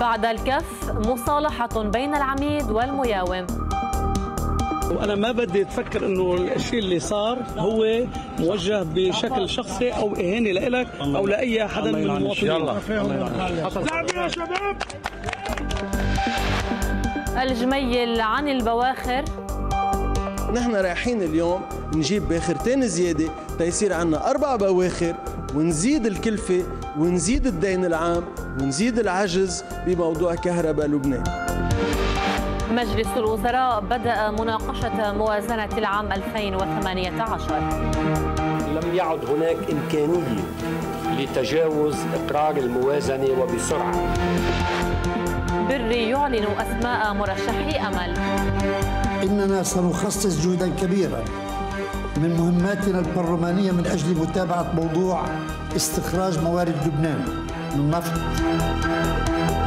بعد الكف مصالحة بين العميد والمياوم. وأنا ما بدي أتفكر إنه الشيء اللي صار هو موجه بشكل شخصي أو اهانه لإلك أو لأي حدا من المواطنين. يلا يا شباب. الجميل عن البواخر. نحن رايحين اليوم نجيب باخرتين زيادة تيصير عنا أربع بواخر ونزيد الكلفة ونزيد الدين العام ونزيد العجز بموضوع كهرباء لبنان. مجلس الوزراء بدأ مناقشة موازنة العام 2018 لم يعد هناك إمكانية لتجاوز إقرار الموازنة وبسرعة. بري يعلن أسماء مرشحي أمل. إننا سنخصص جهدا كبيرا من مهماتنا البرلمانية من أجل متابعة موضوع استخراج موارد لبنان. من نفط.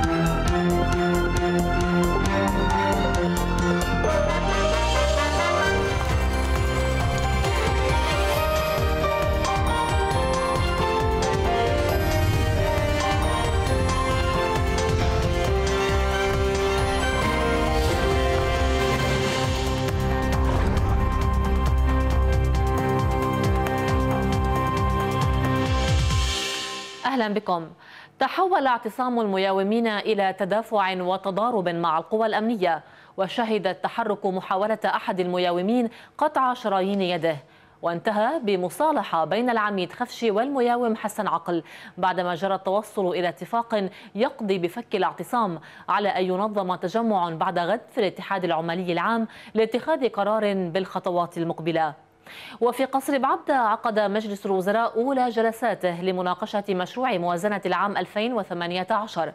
أهلا بكم. تحول اعتصام المياومين إلى تدافع وتضارب مع القوى الأمنية وشهد التحرك محاولة أحد المياومين قطع شرايين يده. وانتهى بمصالحة بين العميد خفشي والمياوم حسن عقل بعدما جرى التوصل إلى اتفاق يقضي بفك الاعتصام على أن ينظم تجمع بعد غد في الاتحاد العمالي العام لاتخاذ قرار بالخطوات المقبلة. وفي قصر بعبدة عقد مجلس الوزراء أولى جلساته لمناقشة مشروع موازنة العام 2018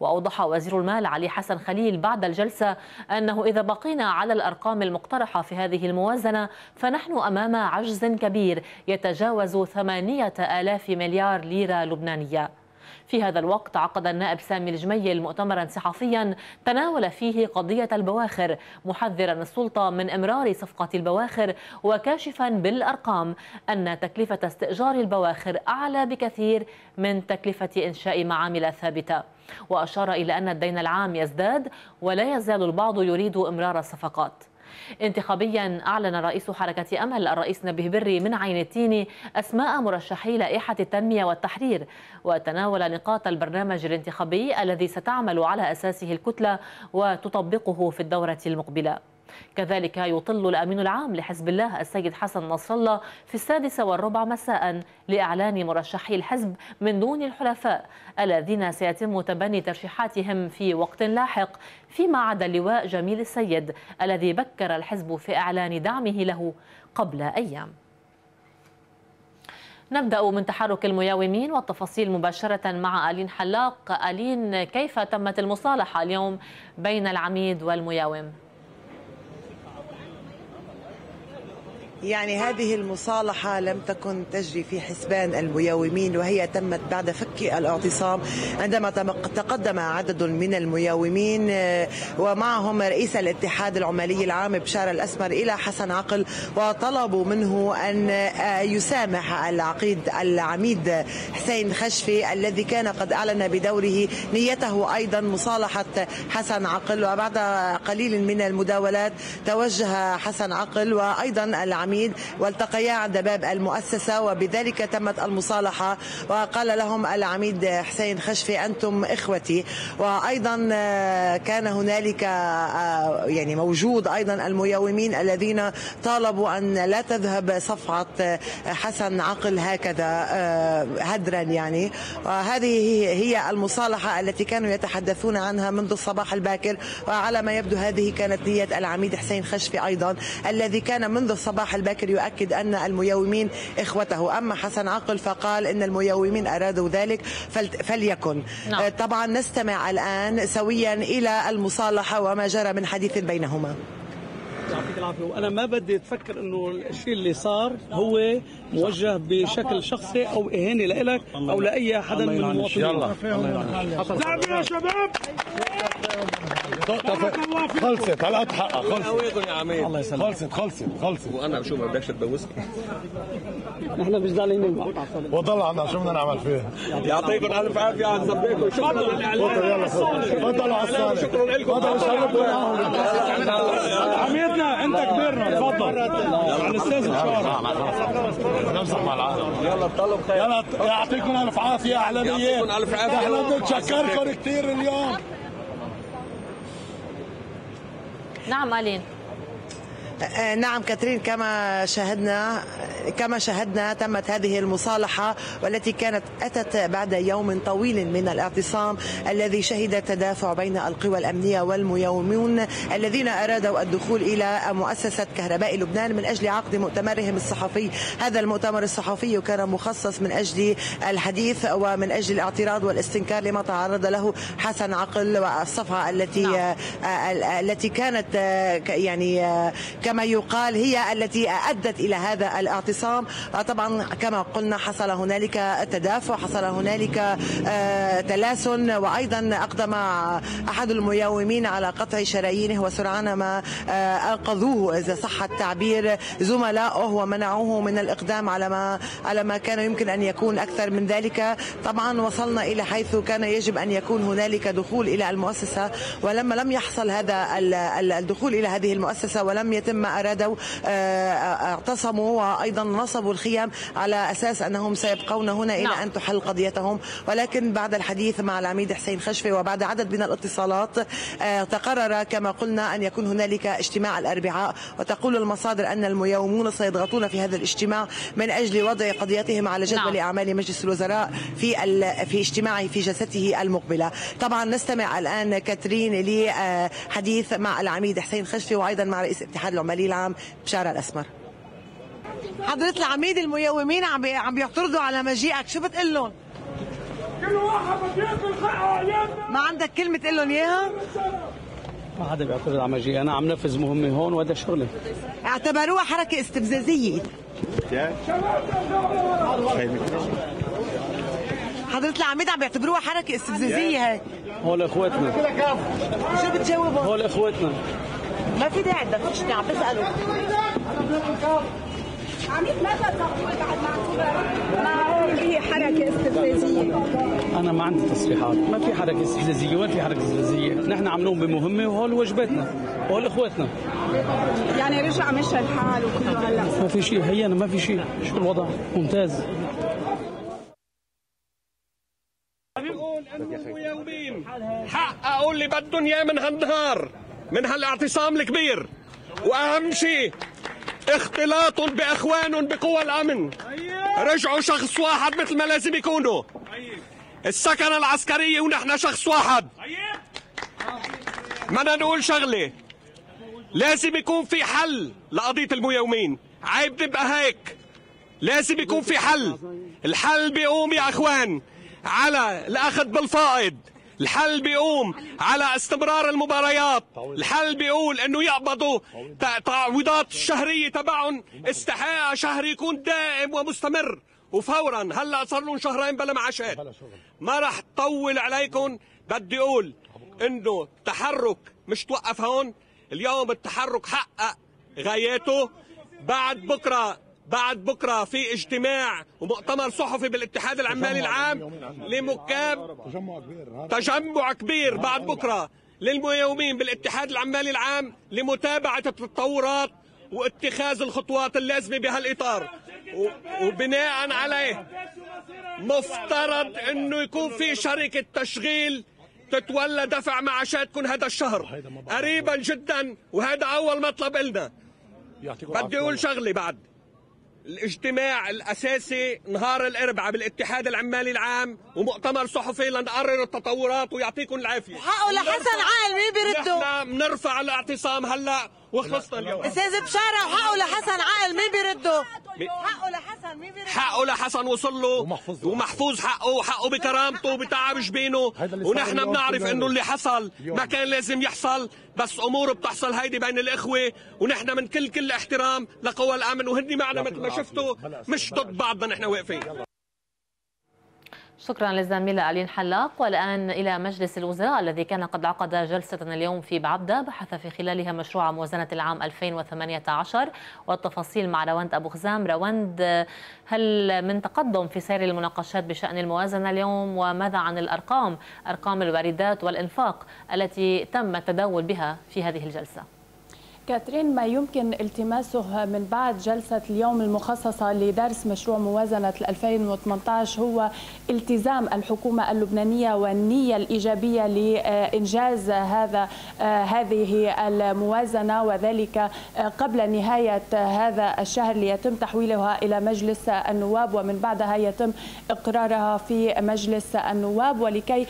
وأوضح وزير المال علي حسن خليل بعد الجلسة أنه إذا بقينا على الأرقام المقترحة في هذه الموازنة فنحن أمام عجز كبير يتجاوز ثمانية آلاف مليار ليرة لبنانية. في هذا الوقت عقد النائب سامي الجميل مؤتمرا صحفيا تناول فيه قضية البواخر محذرا السلطة من إمرار صفقة البواخر وكاشفا بالأرقام أن تكلفة استئجار البواخر أعلى بكثير من تكلفة إنشاء معامل ثابتة. وأشار إلى أن الدين العام يزداد ولا يزال البعض يريد إمرار الصفقات. انتخابيا أعلن رئيس حركة أمل الرئيس نبيه بري من عين التين أسماء مرشحي لائحة التنمية والتحرير وتناول نقاط البرنامج الانتخابي الذي ستعمل على أساسه الكتلة وتطبقه في الدورة المقبلة. كذلك يطل الأمين العام لحزب الله السيد حسن نصر الله في السادسة والربع مساء لإعلان مرشحي الحزب من دون الحلفاء الذين سيتم تبني ترشيحاتهم في وقت لاحق فيما عدا اللواء جميل السيد الذي بكر الحزب في إعلان دعمه له قبل أيام نبدأ من تحرك المياومين والتفاصيل مباشرة مع ألين حلاق ألين كيف تمت المصالحة اليوم بين العميد والمياوم؟ يعني هذه المصالحة لم تكن تجري في حسبان المياومين وهي تمت بعد فك الاعتصام عندما تقدم عدد من المياومين ومعهم رئيس الاتحاد العمالي العام بشار الأسمر إلى حسن عقل وطلبوا منه أن يسامح العقيد العميد حسين خشفي الذي كان قد أعلن بدوره نيته أيضا مصالحة حسن عقل. وبعد قليل من المداولات توجه حسن عقل وأيضا العميد العميد والتقيا عند باب المؤسسة وبذلك تمت المصالحة. وقال لهم العميد حسين خشفي أنتم إخوتي. وأيضا كان هنالك يعني موجود أيضا المياومين الذين طالبوا أن لا تذهب صفعة حسن عقل هكذا هدرا يعني. وهذه هي المصالحة التي كانوا يتحدثون عنها منذ الصباح الباكر. وعلى ما يبدو هذه كانت نية العميد حسين خشفي أيضا الذي كان منذ الصباح الباكر يؤكد أن الميومين إخوته. أما حسن عقل فقال أن الميومين أرادوا ذلك فليكن. نعم. طبعا نستمع الآن سويا إلى المصالحة وما جرى من حديث بينهما. يعطيك العافية. وأنا ما بدي تفكر إنه الشيء اللي صار هو موجه بشكل شخصي أو اهانه لإلك أو لأي حدا من المواطنين. يلا لعب يا شباب. خلصت. هلا حقها خلصت. يا عمي الله يسلمك. خلصت خلصت خلصت. وأنا شو ما بدكش تتجوزني نحن مش زعلانين معك وضل عنا. شو بدنا نعمل فيه؟ يعطيكم ألف عافية. على نصبيكم شكرا يلا. تفضلوا على السالة شكرا لكم. تفضلوا شرفوا عميتنا أنت كبيرنا تفضل. على الاستاذ بشاره نمزح مع العالم. يلا تضلوا بخير يلا يعطيكم ألف عافية احلاميين يعطيكم ألف عافية. إحنا بنتشكركم كثير اليوم. نعم ألين. آه، نعم كاترين كما شاهدنا كما شاهدنا تمت هذه المصالحة والتي كانت أتت بعد يوم طويل من الاعتصام الذي شهد التدافع بين القوى الأمنية والميومون الذين أرادوا الدخول إلى مؤسسة كهرباء لبنان من أجل عقد مؤتمرهم الصحفي هذا المؤتمر الصحفي كان مخصص من أجل الحديث ومن أجل الاعتراض والاستنكار لما تعرض له حسن عقل والصفعة التي نعم. آه، التي كانت آه، يعني آه، كما يقال هي التي أدت إلى هذا الاعتصام آه، طبعا كما قلنا حصل هنالك تدافع حصل هنالك آه، تلاسن وأيضا أقدم أحد الميومين على قطع شرايينه وسرعان ما آه، أنقذوه إذا صح التعبير زملائه ومنعوه من الإقدام على ما على ما كان يمكن أن يكون أكثر من ذلك. طبعا وصلنا إلى حيث كان يجب أن يكون هنالك دخول إلى المؤسسة ولما لم يحصل هذا ال- ال- الدخول إلى هذه المؤسسة ولم يتم ما أرادوا آه، اعتصموا وأيضا نصبوا الخيام على أساس أنهم سيبقون هنا إلى نعم. أن تحل قضيتهم ولكن بعد الحديث مع العميد حسين خشفي وبعد عدد من الاتصالات آه، تقرر كما قلنا أن يكون هنالك اجتماع الأربعاء وتقول المصادر أن الميومون سيضغطون في هذا الاجتماع من أجل وضع قضيتهم على جدول نعم. أعمال مجلس الوزراء في ال- في اجتماعه في جلسته المقبلة طبعا نستمع الآن كاترين لحديث مع العميد حسين خشفي وأيضا مع رئيس الاتحاد العمالي العام بشارة الأسمر حضرة العميد الميومين عم بي- عم بيعترضوا على مجيئك. شو بتقول لهم؟ كل واحد بده ياكل حقه ايامنا ما عندك كلمة تقول لهم إياها؟ ما حدا بيعترض على مجيء أنا عم نفذ مهمة هون وهذا شغلي. اعتبروها حركة استفزازية. حضرة العميد عم بيعتبروها حركة استفزازية هاي هول إخواتنا. شو بتجاوبهم؟ هول إخواتنا. ما في داعي بدك تشتي عم بسألوا عميد ماذا تقول بعد ما به حركة استفزازية أنا ما عندي تصريحات ما في حركة استفزازيه وين في حركة استفزازيه نحن عم نقوم بمهمة وهول واجباتنا وهول إخواتنا. يعني رجع مشى الحال وكله هلا. ما في شيء هينا ما في شيء. شو الوضع؟ ممتاز. الميومين حق أقول اللي بدهم اياه من هالنهار من هالاعتصام الكبير. وأهم شيء اختلاطهم باخوانهم بقوى الأمن. رجعوا شخص واحد مثل ما لازم يكونوا. السكنة العسكرية ونحن شخص واحد. بدنا نقول شغلة؟ لازم يكون في حل لقضية الميومين. عيب نبقى هيك. لازم يكون في حل. الحل بيقوم يا إخوان على الأخذ بالفائض. الحل بيقوم على استمرار المباريات. الحل بيقول إنه يقبضوا. تع- تعويضات الشهرية تبعهم. استحقاق شهري يكون دائم ومستمر. وفورا هلأ صار لهم شهرين بلا معاشات. ما راح طول عليكم. بدي أقول إنه تحرك مش توقف هون. اليوم التحرك حقق غاياته بعد بكرة بعد بكرة في اجتماع ومؤتمر صحفي بالاتحاد العمالي العام لمكاب. تجمع كبير. هذا تجمع كبير بعد بكرة للميومين بالاتحاد العمالي العام لمتابعة التطورات واتخاذ الخطوات اللازمة بهالإطار. وبناء عليه مفترض إنه يكون في شركة تشغيل تتولى دفع معاشاتكم هذا الشهر. قريبا جدا وهذا أول مطلب لنا يعطيكم بدي. أقول شغلة بعد. الاجتماع الأساسي نهار الاربعاء بالاتحاد العمالي العام ومؤتمر صحفي لنقرر التطورات ويعطيكم العافية حقه لحسن عقل مين بيرده؟ نحن بنرفع الاعتصام هلأ وخلصنا اليوم أستاذ بشارة وحقه لحسن عقل مين بيرده؟ حقه لحسن مين بيرد حقه لحسن وصل له ومحفوظ ومحفوظ حقه وحقه بكرامته وبتعب جبينه ونحن بنعرف إنه اللي. حصل. ما كان لازم يحصل بس امور بتحصل هيدي بين الإخوة. ونحن من كل كل احترام لقوى الأمن. وهن معنا مثل ما شفتوا مش ضد بعضنا نحن واقفين. شكرا للزميلة ألين حلاق والآن إلى مجلس الوزراء الذي كان قد عقد جلسة اليوم في بعبدة. بحث في خلالها مشروع موازنة العام 2018 والتفاصيل مع روند أبو خزام. روند هل من تقدم في سير المناقشات بشأن الموازنة اليوم؟ وماذا عن الأرقام؟ أرقام الواردات والإنفاق التي تم التداول بها في هذه الجلسة؟ كاترين ما يمكن التماسه من بعد جلسة اليوم المخصصة لدرس مشروع موازنة 2018 هو التزام الحكومة اللبنانية والنية الإيجابية لإنجاز هذا هذه الموازنة وذلك قبل نهاية هذا الشهر ليتم تحويلها إلى مجلس النواب ومن بعدها يتم إقرارها في مجلس النواب. ولكي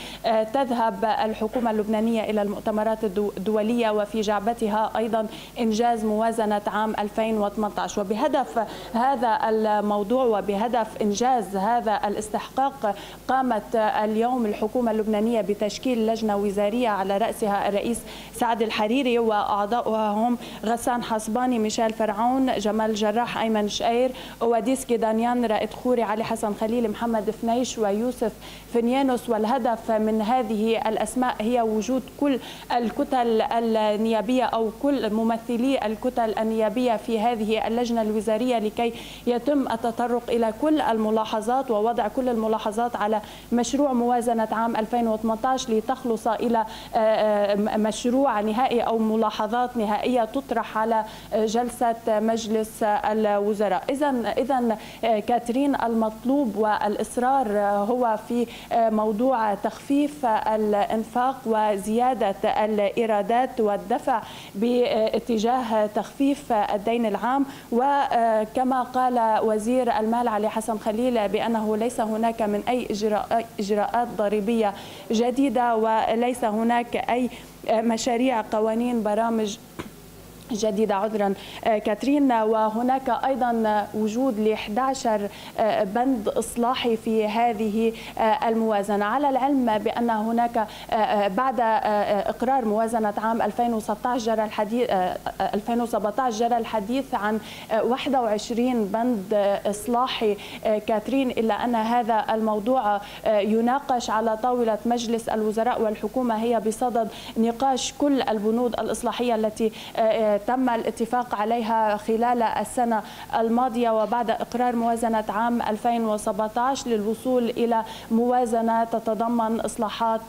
تذهب الحكومة اللبنانية إلى المؤتمرات الدولية وفي جعبتها أيضا إنجاز موازنة عام 2018 وبهدف هذا الموضوع وبهدف إنجاز هذا الاستحقاق قامت اليوم الحكومة اللبنانية بتشكيل لجنة وزارية على رأسها الرئيس سعد الحريري وأعضاؤها هم غسان حصباني ميشيل فرعون جمال جراح أيمن شقير وديس كيدانيان رائد خوري علي حسن خليل محمد فنيش ويوسف فنيانوس والهدف من هذه الأسماء هي وجود كل الكتل النيابية أو كل ممثلي الكتل النيابية في هذه اللجنة الوزارية لكي يتم التطرق إلى كل الملاحظات ووضع كل الملاحظات على مشروع موازنة عام 2018 لتخلص إلى مشروع نهائي أو ملاحظات نهائية تطرح على جلسة مجلس الوزراء. إذا إذا كاترين المطلوب والإصرار هو في موضوع تخفيف الإنفاق وزيادة الإيرادات والدفع باتجاه تخفيف الدين العام وكما قال وزير المال علي حسن خليل بأنه ليس هناك من أي إجراءات ضريبية جديدة وليس هناك أي مشاريع قوانين برامج جديدة عذرا. كاترين وهناك أيضا وجود ل 11 بند إصلاحي في هذه الموازنة. على العلم بأن هناك بعد إقرار موازنة عام 2016 جرى الحديث 2017 جرى الحديث عن 21 بند إصلاحي كاترين إلا أن هذا الموضوع يناقش على طاولة مجلس الوزراء والحكومة هي بصدد نقاش كل البنود الإصلاحية التي تم الاتفاق عليها خلال السنة الماضية وبعد إقرار موازنة عام 2017 للوصول إلى موازنة تتضمن إصلاحات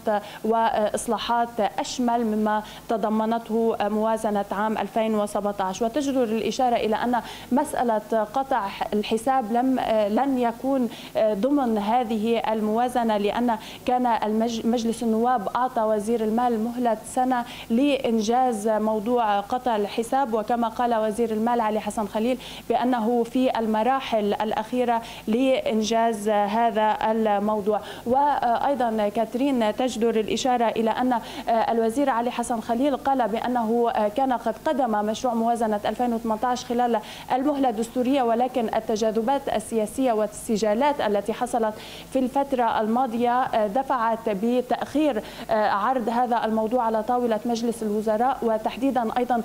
وإصلاحات أشمل مما تضمنته موازنة عام 2017 وتجدر الإشارة إلى أن مسألة قطع الحساب لم لن يكون ضمن هذه الموازنة لأن كان مجلس النواب أعطى وزير المال مهلة سنة لإنجاز موضوع قطع الحساب. وكما قال وزير المال علي حسن خليل بأنه في المراحل الأخيرة لإنجاز هذا الموضوع. وأيضا كاترين تجدر الإشارة إلى أن الوزير علي حسن خليل قال بأنه كان قد قدم مشروع موازنة 2018 خلال المهلة الدستورية ولكن التجاذبات السياسية والسجالات التي حصلت في الفترة الماضية دفعت بتأخير عرض هذا الموضوع على طاولة مجلس الوزراء. وتحديدا أيضا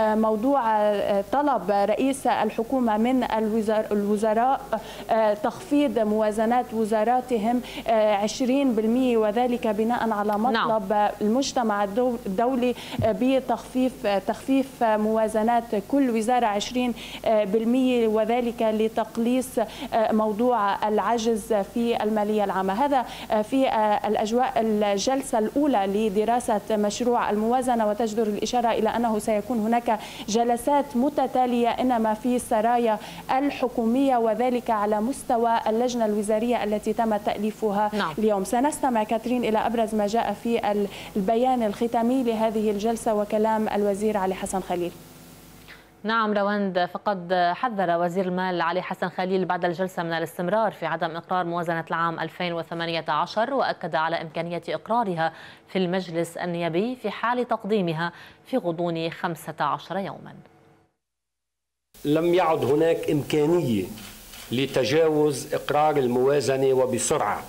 موضوع طلب رئيس الحكومة من الوزراء تخفيض موازنات وزاراتهم 20% وذلك بناء على مطلب نعم. المجتمع الدولي بتخفيف تخفيف موازنات كل وزارة 20% وذلك لتقليص موضوع العجز في المالية العامة هذا في الأجواء الجلسة الأولى لدراسة مشروع الموازنة وتجدر الإشارة إلى أنه سيكون هناك جلسات متتالية إنما في سرايا الحكومية وذلك على مستوى اللجنة الوزارية التي تم تأليفها نعم. اليوم سنستمع كاترين إلى أبرز ما جاء في البيان الختامي لهذه الجلسة وكلام الوزير علي حسن خليل نعم روند. فقد حذر وزير المال علي حسن خليل بعد الجلسة من الاستمرار في عدم إقرار موازنة العام 2018 وأكد على إمكانية إقرارها في المجلس النيابي في حال تقديمها في غضون 15 يوماً. لم يعد هناك إمكانية لتجاوز إقرار الموازنة وبسرعة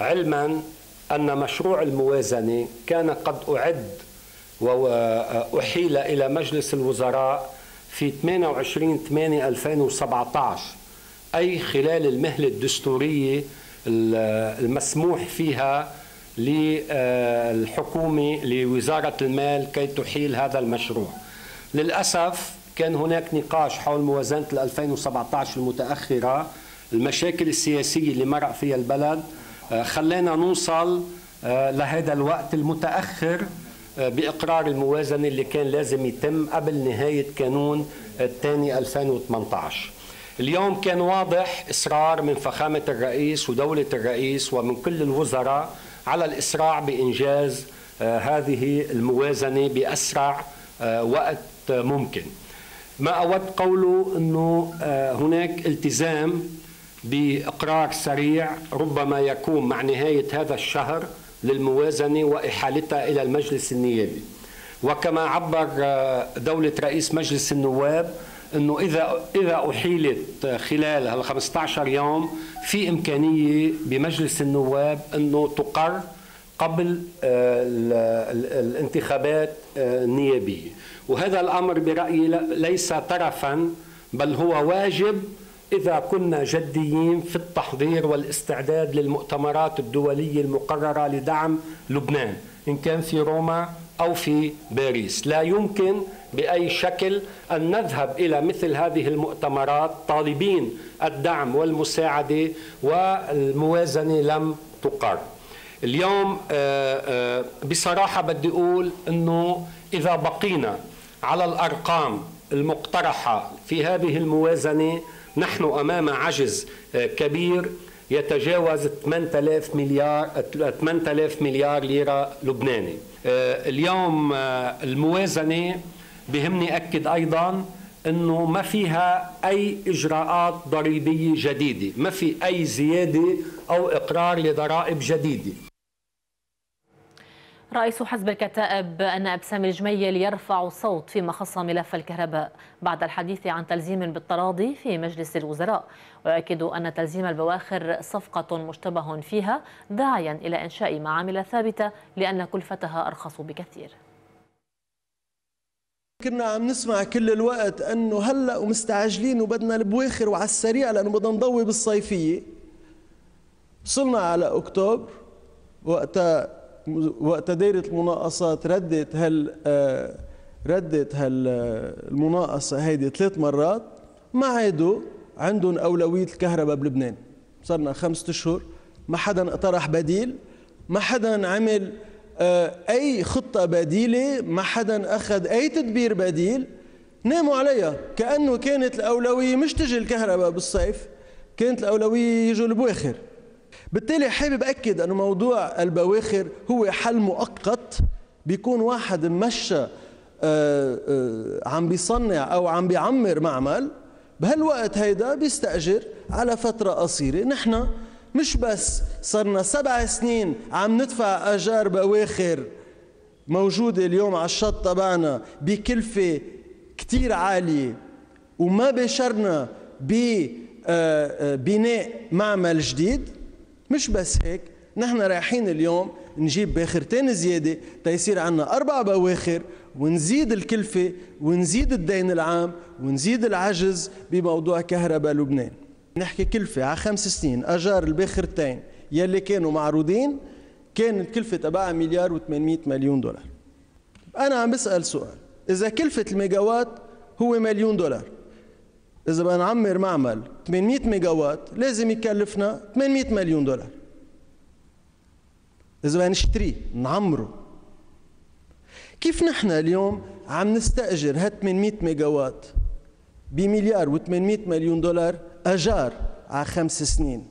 علما أن مشروع الموازنة كان قد أعد وأحيل إلى مجلس الوزراء في 28 8 2017 أي خلال المهلة الدستورية المسموح فيها للحكومة لوزارة المال كي تحيل هذا المشروع. للأسف كان هناك نقاش حول موازنة 2017 المتأخرة. المشاكل السياسية اللي مرق فيها البلد آه، خلينا نوصل آه، لهذا الوقت المتأخر. آه، بإقرار الموازنة اللي كان لازم يتم قبل نهاية كانون الثاني 2018 اليوم كان واضح إصرار من فخامة الرئيس ودولة الرئيس ومن كل الوزراء على الإسراع بإنجاز هذه الموازنة بأسرع وقت ممكن. ما أود قوله أنه هناك التزام بإقرار سريع ربما يكون مع نهاية هذا الشهر للموازنة وإحالتها إلى المجلس النيابي. وكما عبر آه، دولة رئيس مجلس النواب إنه إذا إذا أحيلت خلال هال 15 يوم في إمكانية بمجلس النواب إنه تقر قبل آه، الانتخابات آه، النيابية وهذا الأمر برأيي ليس ترفا بل هو واجب إذا كنا جديين في التحضير والاستعداد للمؤتمرات الدولية المقررة لدعم لبنان إن كان في روما أو في باريس. لا يمكن بأي شكل أن نذهب إلى مثل هذه المؤتمرات. طالبين الدعم والمساعدة والموازنة لم تقر. اليوم آه، آه، بصراحة بدي أقول أنه إذا بقينا على الأرقام المقترحة في هذه الموازنة نحن أمام عجز آه، كبير يتجاوز 8000 مليار 8000 مليار ليرة لبناني. آه، اليوم آه، الموازنة بهمني أكد أيضا إنه ما فيها أي إجراءات ضريبية جديدة ما في أي زيادة أو إقرار لضرائب جديدة. رئيس حزب الكتائب أن أبسام الجميل يرفع صوت فيما خص ملف الكهرباء بعد الحديث عن تلزيم بالتراضي في مجلس الوزراء. ويؤكد أن تلزيم البواخر صفقة مشتبه فيها داعيا إلى إنشاء معامل ثابتة لأن كلفتها أرخص بكثير. كنا عم نسمع كل الوقت أنه هلأ ومستعجلين وبدنا البواخر وعلى السريع لأنه بدنا نضوي بالصيفية. وصلنا على أكتوبر وقتها وقت دايرة المناقصات ردت هال آه، ردت هال المناقصة هيدي ثلاث مرات ما عادوا عندهم أولوية الكهرباء بلبنان. صرنا خمسة أشهر ما حدا اقترح بديل ما حدا عمل آه، أي خطة بديلة ما حدا أخذ أي تدبير بديل ناموا عليها. كأنه كانت الأولوية مش تجي الكهرباء بالصيف كانت الأولوية يجوا البواخر. بالتالي حابب أكد أن موضوع البواخر هو حل مؤقت بيكون واحد مشى آه، آه، عم بيصنع أو عم بيعمر معمل بهالوقت هيدا بيستأجر على فترة قصيرة. نحن مش بس صرنا سبع سنين عم ندفع أجار بواخر موجودة اليوم على الشط تبعنا بكلفة كتير عالية وما بشرنا ببناء آه، معمل جديد. مش بس هيك نحن رايحين اليوم نجيب باخرتين زيادة تيصير عندنا أربع بواخر ونزيد الكلفة ونزيد الدين العام ونزيد العجز بموضوع كهرباء لبنان. نحكي كلفة على خمس سنين أجار الباخرتين يلي كانوا معروضين كانت كلفه تبعها مليار و800 مليون دولار. أنا عم بسأل سؤال إذا كلفة الميجاوات هو مليون دولار إذا بدنا نعمر معمل 800 ميجا وات لازم يكلفنا 800 مليون دولار. إذا بدنا نشتريه نعمره. كيف نحن اليوم عم نستأجر هال 800 ميجا وات بمليار و800 مليون دولار أجار على خمس سنين؟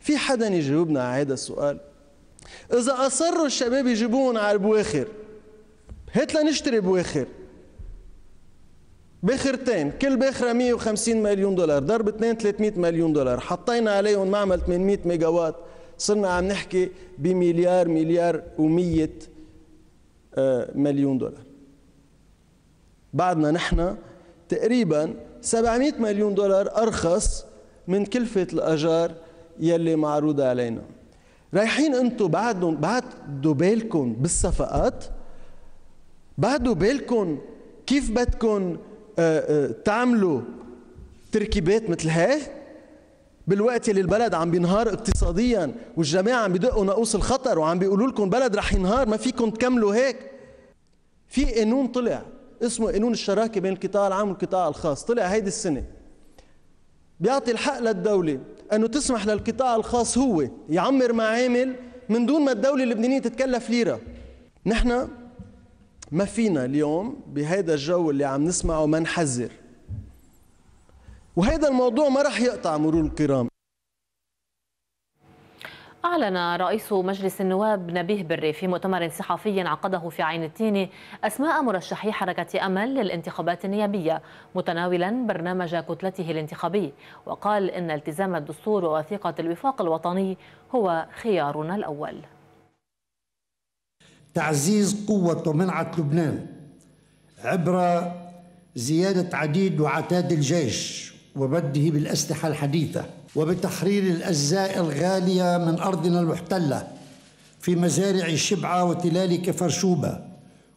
في حدا يجاوبنا على هذا السؤال؟ إذا أصروا الشباب يجيبون على البواخر هات لنشتري بواخر. باخرتين كل باخرة 150 مليون دولار. ضرب 2 300 مليون دولار. حطينا عليهم معمل 800 ميجا وات صرنا عم نحكي بمليار مليار و100 آه، مليون دولار. بعدنا نحن تقريبا 700 مليون دولار أرخص من كلفة الأجار يلي معروضة علينا. رايحين أنتم بعدهم بعدوا بالكم بالصفقات؟ بعدوا بالكم كيف بدكم تعملوا تركيبات مثل هاي بالوقت اللي البلد عم بينهار اقتصاديا والجماعه عم بيدقوا ناقوس الخطر وعم بيقولوا لكم البلد رح ينهار ما فيكم تكملوا هيك. في قانون طلع اسمه قانون الشراكة بين القطاع العام والقطاع الخاص طلع هيدي السنة. بيعطي الحق للدولة أنه تسمح للقطاع الخاص هو يعمر معامل من دون ما الدولة اللبنانية تتكلف ليرة. نحن ما فينا اليوم بهذا الجو اللي عم نسمعه ما نحذر. وهذا الموضوع ما رح يقطع مرور الكرام. أعلن رئيس مجلس النواب نبيه بري في مؤتمر صحفي عقده في عين التين أسماء مرشحي حركة أمل للانتخابات النيابية متناولا برنامج كتلته الانتخابي. وقال إن التزام الدستور ووثيقة الوفاق الوطني هو خيارنا الأول. تعزيز قوة ومنعة لبنان عبر زيادة عديد وعتاد الجيش وبده بالأسلحة الحديثة وبتحرير الأجزاء الغالية من أرضنا المحتلة في مزارع شبعة وتلال كفرشوبة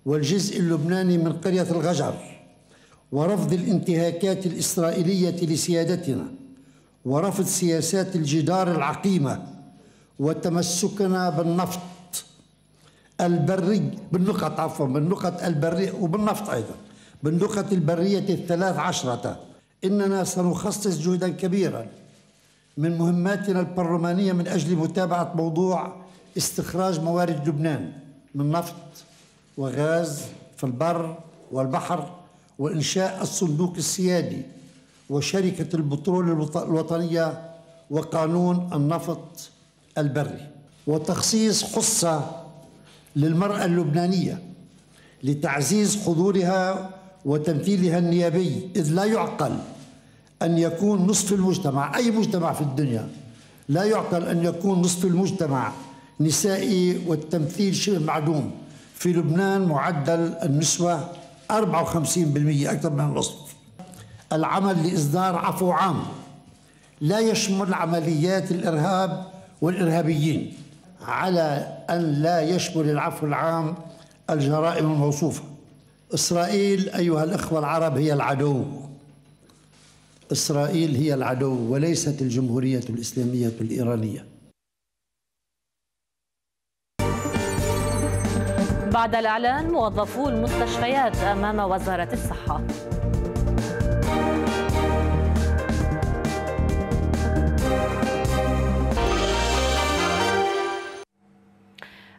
والجزء اللبناني من قرية الغجر ورفض الانتهاكات الإسرائيلية لسيادتنا ورفض سياسات الجدار العقيمة وتمسكنا بالنفط البري بالنقط عفوا بالنقط البرية وبالنفط أيضا. بالنقط البرية الثلاث عشرة. إننا سنخصص جهدا كبيرا من مهماتنا البرلمانية من أجل متابعة موضوع استخراج موارد لبنان من نفط وغاز في البر والبحر وإنشاء الصندوق السيادي وشركة البترول الوطنية وقانون النفط البري. وتخصيص حصة للمرأة اللبنانية لتعزيز حضورها وتمثيلها النيابي إذ لا يعقل أن يكون نصف المجتمع أي مجتمع في الدنيا لا يعقل أن يكون نصف المجتمع نسائي والتمثيل شبه معدوم. في لبنان معدل النسوة 54% أكثر من النصف. العمل لإصدار عفو عام. لا يشمل عمليات الإرهاب والإرهابيين. على أن لا يشمل العفو العام الجرائم الموصوفة. إسرائيل أيها الأخوة العرب هي العدو. إسرائيل هي العدو وليست الجمهورية الإسلامية الإيرانية. بعد الإعلان موظفو المستشفيات أمام وزارة الصحة.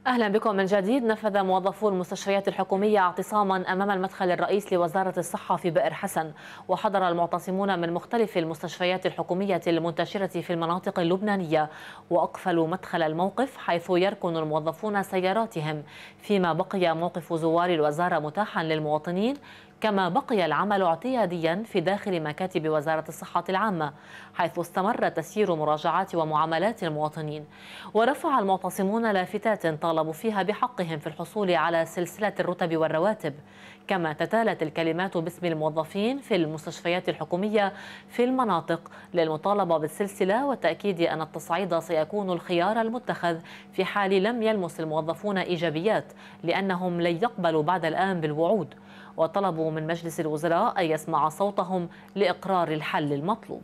أهلا بكم من جديد. نفذ موظفو المستشفيات الحكومية اعتصاما أمام المدخل الرئيس لوزارة الصحة في بئر حسن وحضر المعتصمون من مختلف المستشفيات الحكومية المنتشرة في المناطق اللبنانية وأقفلوا مدخل الموقف حيث يركن الموظفون سياراتهم. فيما بقي موقف زوار الوزارة متاحا للمواطنين كما بقي العمل اعتياديا في داخل مكاتب وزارة الصحة العامة حيث استمر تسيير مراجعات ومعاملات المواطنين. ورفع المعتصمون لافتات طالبوا فيها بحقهم في الحصول على سلسلة الرتب والرواتب. كما تتالت الكلمات باسم الموظفين في المستشفيات الحكومية في المناطق للمطالبة بالسلسلة والتأكيد أن التصعيد سيكون الخيار المتخذ في حال لم يلمس الموظفون إيجابيات لأنهم لن يقبلوا بعد الآن بالوعود. وطلبوا من مجلس الوزراء أن يسمع صوتهم لإقرار الحل المطلوب.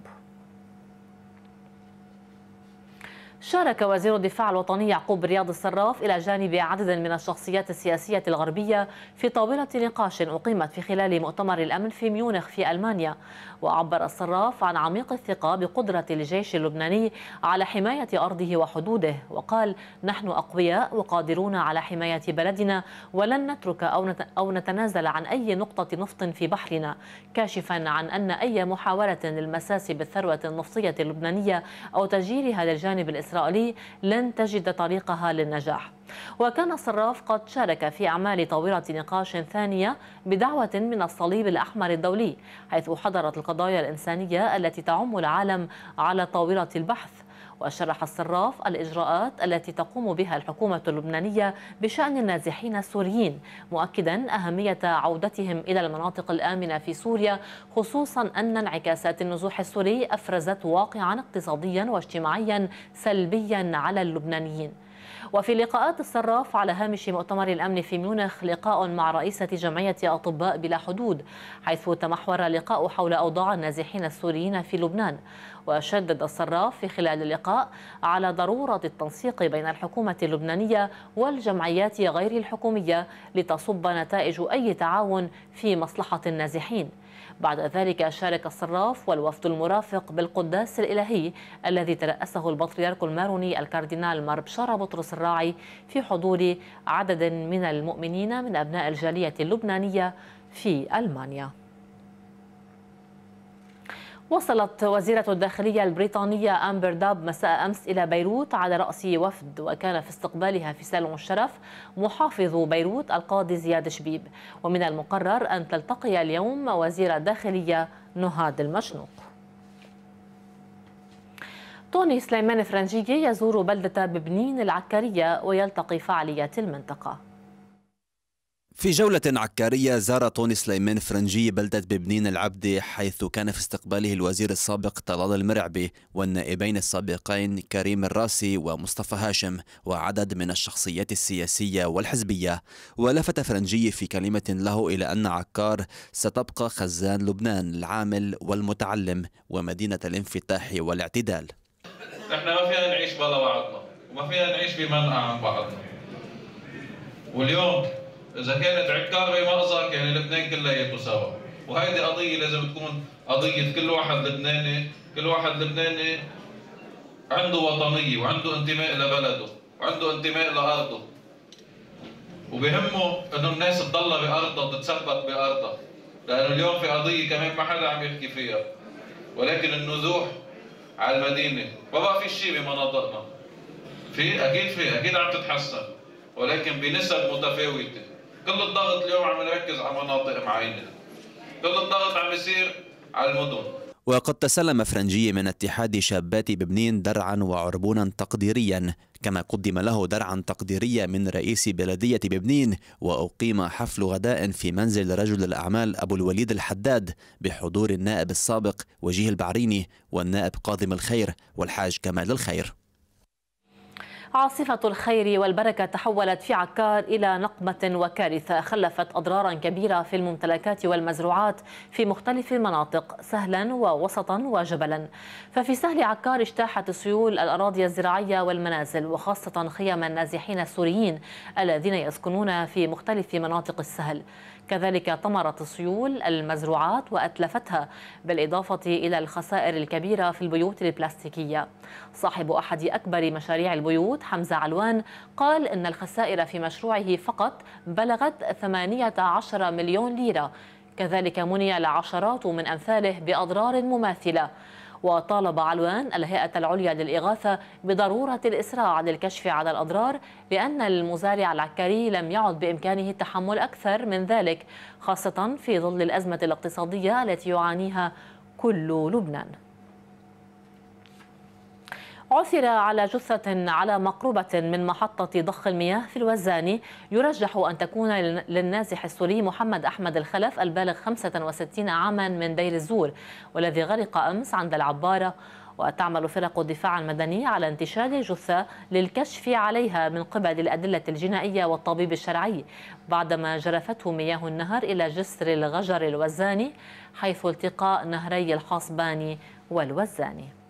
شارك وزير الدفاع الوطني يعقوب رياض الصراف إلى جانب عدد من الشخصيات السياسية الغربية في طاولة نقاش أقيمت في خلال مؤتمر الأمن في ميونخ في ألمانيا. وعبر الصراف عن عميق الثقة بقدرة الجيش اللبناني على حماية أرضه وحدوده وقال نحن أقوياء وقادرون على حماية بلدنا ولن نترك أو نتنازل عن أي نقطة نفط في بحرنا. كاشفا عن أن أي محاولة للمساس بالثروة النفطية اللبنانية أو تجيرها للجانب الإسرائيلي لن تجد طريقها للنجاح. وكان الصراف قد شارك في أعمال طاولة نقاش ثانية بدعوة من الصليب الأحمر الدولي حيث حضرت القضايا الإنسانية التي تعم العالم على طاولة البحث. وشرح الصراف الإجراءات التي تقوم بها الحكومة اللبنانية بشأن النازحين السوريين مؤكدا أهمية عودتهم إلى المناطق الآمنة في سوريا خصوصا أن انعكاسات النزوح السوري أفرزت واقعا اقتصاديا واجتماعيا سلبيا على اللبنانيين. وفي لقاءات الصراف على هامش مؤتمر الأمن في ميونخ لقاء مع رئيسة جمعية أطباء بلا حدود حيث تمحور اللقاء حول أوضاع النازحين السوريين في لبنان. وشدد الصراف في خلال اللقاء على ضرورة التنسيق بين الحكومة اللبنانية والجمعيات غير الحكومية لتصب نتائج أي تعاون في مصلحة النازحين. بعد ذلك شارك الصراف والوفد المرافق بالقداس الإلهي الذي ترأسه البطريرك الماروني الكاردينال مار بشارة بطرس الراعي في حضور عدد من المؤمنين من أبناء الجالية اللبنانية في ألمانيا. وصلت وزيرة الداخلية البريطانية أمبر راد مساء أمس إلى بيروت على رأس وفد وكان في استقبالها في سالون الشرف محافظ بيروت القاضي زياد شبيب. ومن المقرر أن تلتقي اليوم وزير الداخلية نهاد المشنوق. توني سليمان فرنجية يزور بلدة ببنين العكارية ويلتقي فعاليات المنطقة. في جولة عكارية زار طوني سليمان فرنجي بلدة ببنين العبدي حيث كان في استقباله الوزير السابق طلال المرعبي والنائبين السابقين كريم الراسي ومصطفى هاشم وعدد من الشخصيات السياسية والحزبية. ولفت فرنجي في كلمة له إلى أن عكار ستبقى خزان لبنان العامل والمتعلم ومدينة الانفتاح والاعتدال. إحنا ما فينا نعيش بلا بعضنا وما فينا نعيش بمنأى عن بعضنا. واليوم إذا كانت عكار بمأزق يعني لبنان كلياته سوا. وهيدي قضية لازم تكون قضية كل واحد لبناني كل واحد لبناني عنده وطنية وعنده انتماء لبلده وعنده انتماء لأرضه. وبهمه إنه الناس تضلها بأرضها تتثبت بأرضها لأنه اليوم في قضية كمان ما حدا عم يحكي فيها. ولكن النزوح على المدينة. ما بقى في شيء بمناطقنا. في أكيد في أكيد عم تتحسن. ولكن بنسب متفاوتة. كل الضغط اليوم عم نركز على مناطق معينة. كل الضغط عم يصير على المدن. وقد تسلم فرنجي من اتحاد شابات ببنين درعا وعربونا تقديريا كما قدم له درعا تقديرية من رئيس بلدية ببنين وأقيم حفل غداء في منزل رجل الأعمال أبو الوليد الحداد بحضور النائب السابق وجيه البعريني والنائب قاضم الخير والحاج كمال الخير. عاصفة الخير والبركة تحولت في عكار إلى نقمة وكارثة. خلفت أضرارا كبيرة في الممتلكات والمزروعات في مختلف المناطق سهلا ووسطا وجبلا. ففي سهل عكار اجتاحت السيول الأراضي الزراعية والمنازل وخاصة خيم النازحين السوريين الذين يسكنون في مختلف مناطق السهل. كذلك طمرت السيول المزروعات وأتلفتها بالإضافة إلى الخسائر الكبيرة في البيوت البلاستيكية. صاحب أحد أكبر مشاريع البيوت حمزة علوان قال إن الخسائر في مشروعه فقط بلغت 18 مليون ليرة. كذلك مني لعشرات من أمثاله بأضرار مماثلة. وطالب علوان الهيئة العليا للإغاثة بضرورة الإسراع للكشف على الأضرار لأن المزارع العكاري لم يعد بإمكانه التحمل أكثر من ذلك خاصة في ظل الأزمة الاقتصادية التي يعانيها كل لبنان. عثر على جثة على مقربة من محطة ضخ المياه في الوزاني يرجح أن تكون للنازح السوري محمد أحمد الخلف البالغ 65 عاما من دير الزور والذي غرق أمس عند العبارة. وتعمل فرق الدفاع المدني على انتشال الجثة للكشف عليها من قبل الأدلة الجنائية والطبيب الشرعي بعدما جرفته مياه النهر إلى جسر الغجر الوزاني حيث التقاء نهري الحاصباني والوزاني.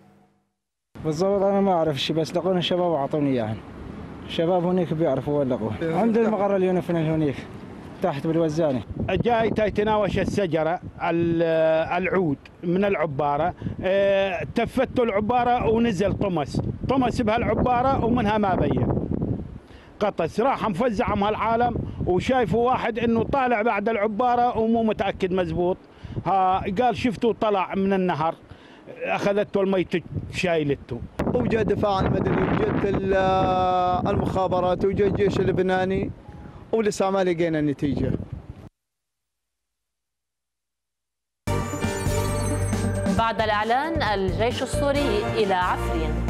بالضبط أنا ما أعرف الشيء بس لقونا الشباب وأعطوني اياه الشباب هناك بيعرفوا وين لقوه. عند المقر اليونفن هناك تحت بالوزاني. جاي تناوش الشجرة العود من العبارة. آه، تفت العبارة ونزل طمس. طمس بهالعبارة ومنها ما بين. قطس راح مفزع هالعالم وشايفوا واحد إنه طالع بعد العبارة ومو متأكد مزبوط. ها قال شفته طلع من النهر. أخذته المي شايلته. وجد دفاع المدني وجد المخابرات وجد الجيش اللبناني ولسه ما لقينا النتيجة. بعد الإعلان الجيش السوري إلى عفرين.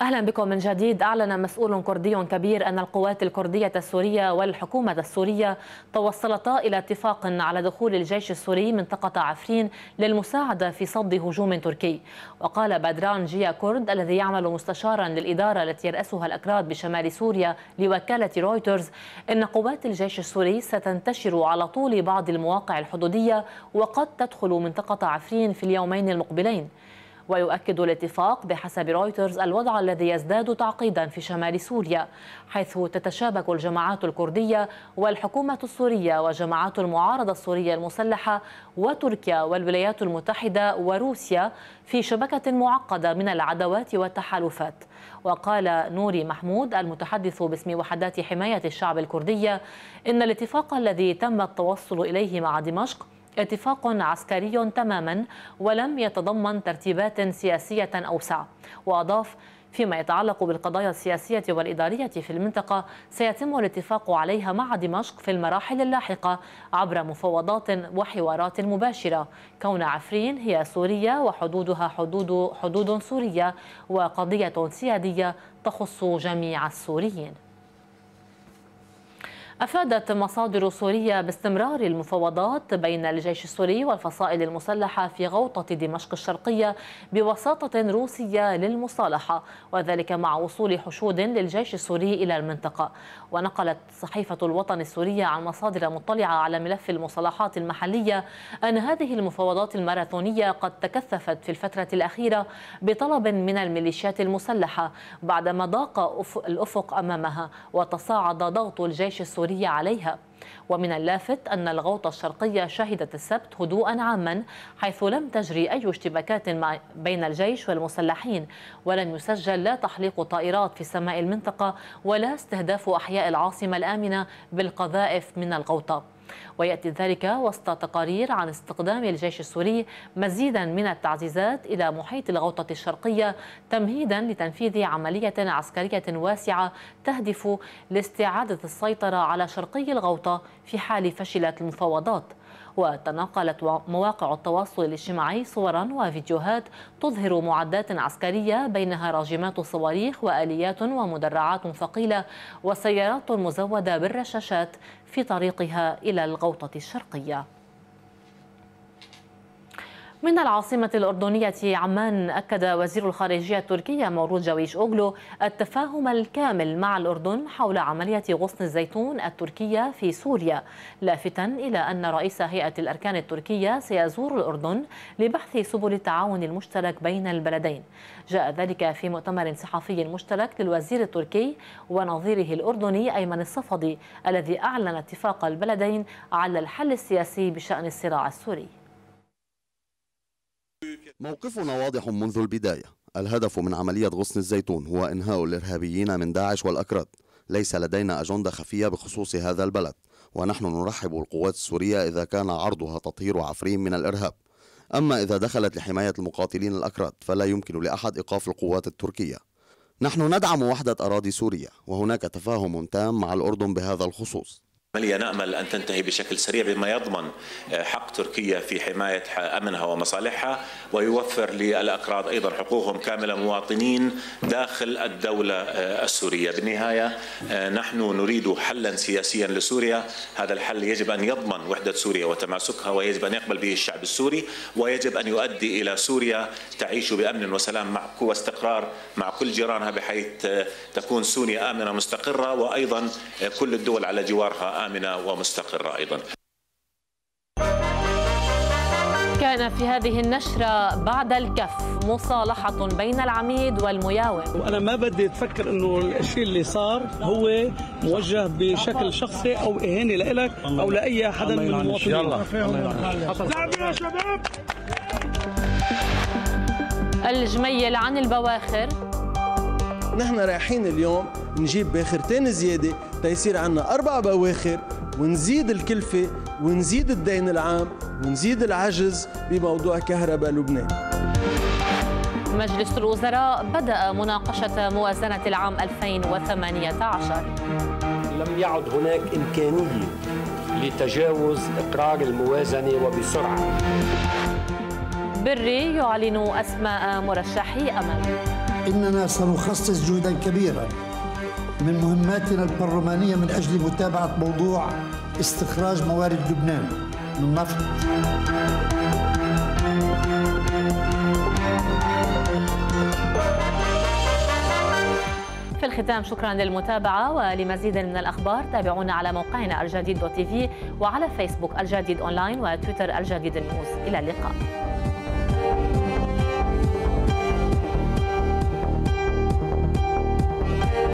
أهلا بكم من جديد. أعلن مسؤول كردي كبير أن القوات الكردية السورية والحكومة السورية توصلتا إلى اتفاق على دخول الجيش السوري منطقة عفرين للمساعدة في صد هجوم تركي. وقال بدران جيا كرد الذي يعمل مستشارا للإدارة التي يرأسها الأكراد بشمال سوريا لوكالة رويترز إن قوات الجيش السوري ستنتشر على طول بعض المواقع الحدودية وقد تدخل منطقة عفرين في اليومين المقبلين. ويؤكد الاتفاق بحسب رويترز الوضع الذي يزداد تعقيدا في شمال سوريا حيث تتشابك الجماعات الكردية والحكومة السورية وجماعات المعارضة السورية المسلحة وتركيا والولايات المتحدة وروسيا في شبكة معقدة من العداوات والتحالفات. وقال نوري محمود المتحدث باسم وحدات حماية الشعب الكردية إن الاتفاق الذي تم التوصل إليه مع دمشق اتفاق عسكري تماما ولم يتضمن ترتيبات سياسية أوسع. وأضاف فيما يتعلق بالقضايا السياسية والإدارية في المنطقة سيتم الاتفاق عليها مع دمشق في المراحل اللاحقة عبر مفاوضات وحوارات مباشرة. كون عفرين هي سوريا وحدودها حدود حدود سورية وقضية سيادية تخص جميع السوريين. أفادت مصادر سورية باستمرار المفاوضات بين الجيش السوري والفصائل المسلحة في غوطة دمشق الشرقية بوساطة روسية للمصالحة وذلك مع وصول حشود للجيش السوري إلى المنطقة. ونقلت صحيفة الوطن السورية عن مصادر مطلعة على ملف المصالحات المحلية أن هذه المفاوضات الماراثونية قد تكثفت في الفترة الأخيرة بطلب من الميليشيات المسلحة بعدما ضاق الأفق أمامها وتصاعد ضغط الجيش السوري السورية عليها. ومن اللافت أن الغوطة الشرقية شهدت السبت هدوءا عاما حيث لم تجري أي اشتباكات بين الجيش والمسلحين ولم يسجل لا تحليق طائرات في سماء المنطقة ولا استهداف أحياء العاصمة الآمنة بالقذائف من الغوطة. ويأتي ذلك وسط تقارير عن استخدام الجيش السوري مزيدا من التعزيزات إلى محيط الغوطة الشرقية تمهيدا لتنفيذ عملية عسكرية واسعة تهدف لاستعادة السيطرة على شرقي الغوطة في حال فشلت المفاوضات. وتناقلت مواقع التواصل الاجتماعي صورا وفيديوهات تظهر معدات عسكرية بينها راجمات صواريخ وآليات ومدرعات ثقيلة وسيارات مزودة بالرشاشات في طريقها إلى الغوطة الشرقية. من العاصمة الأردنية عمان أكد وزير الخارجية التركية مولود جويش أوغلو التفاهم الكامل مع الأردن حول عملية غصن الزيتون التركية في سوريا لافتا إلى أن رئيس هيئة الأركان التركية سيزور الأردن لبحث سبل التعاون المشترك بين البلدين. جاء ذلك في مؤتمر صحفي مشترك للوزير التركي ونظيره الأردني أيمن الصفدي الذي أعلن اتفاق البلدين على الحل السياسي بشأن الصراع السوري. موقفنا واضح منذ البداية. الهدف من عملية غصن الزيتون هو إنهاء الإرهابيين من داعش والأكراد. ليس لدينا أجندة خفية بخصوص هذا البلد ونحن نرحب بالقوات السورية إذا كان عرضها تطهير عفرين من الإرهاب. أما إذا دخلت لحماية المقاتلين الأكراد فلا يمكن لأحد إيقاف القوات التركية. نحن ندعم وحدة أراضي سوريا وهناك تفاهم تام مع الأردن بهذا الخصوص. عملية نأمل أن تنتهي بشكل سريع بما يضمن حق تركيا في حماية أمنها ومصالحها ويوفر للأكراد أيضا حقوقهم كاملة مواطنين داخل الدولة السورية. بالنهاية نحن نريد حلا سياسيا لسوريا. هذا الحل يجب أن يضمن وحدة سوريا وتماسكها ويجب أن يقبل به الشعب السوري ويجب أن يؤدي إلى سوريا تعيش بأمن وسلام مع واستقرار مع كل جيرانها بحيث تكون سوريا آمنة مستقرة وأيضا كل الدول على جوارها آمنة ومستقرة أيضا. كان في هذه النشرة بعد الكف مصالحة بين العميد والمياوم وأنا ما بدي أتفكر أنه الشيء اللي صار هو موجه بشكل شخصي أو إهانة لإلك أو لأي حدا من المواطنين. يلا. يا شباب. الجميل عن البواخر. نحن رايحين اليوم نجيب باخرتين زيادة تيصير عنا أربع بواخر ونزيد الكلفة ونزيد الدين العام ونزيد العجز بموضوع كهرباء لبنان. مجلس الوزراء بدأ مناقشة موازنة العام 2018 لم يعد هناك إمكانية لتجاوز إقرار الموازنة وبسرعة. بري يعلن أسماء مرشحي أمل إننا سنخصص جهدا كبيرا من مهماتنا البرلمانية من أجل متابعة موضوع استخراج موارد لبنان. من نفط. في الختام شكرا للمتابعة ولمزيد من الأخبار تابعونا على موقعنا الجديد دوت تي في وعلى فيسبوك الجديد أونلاين وتويتر الجديد نيوز. إلى اللقاء.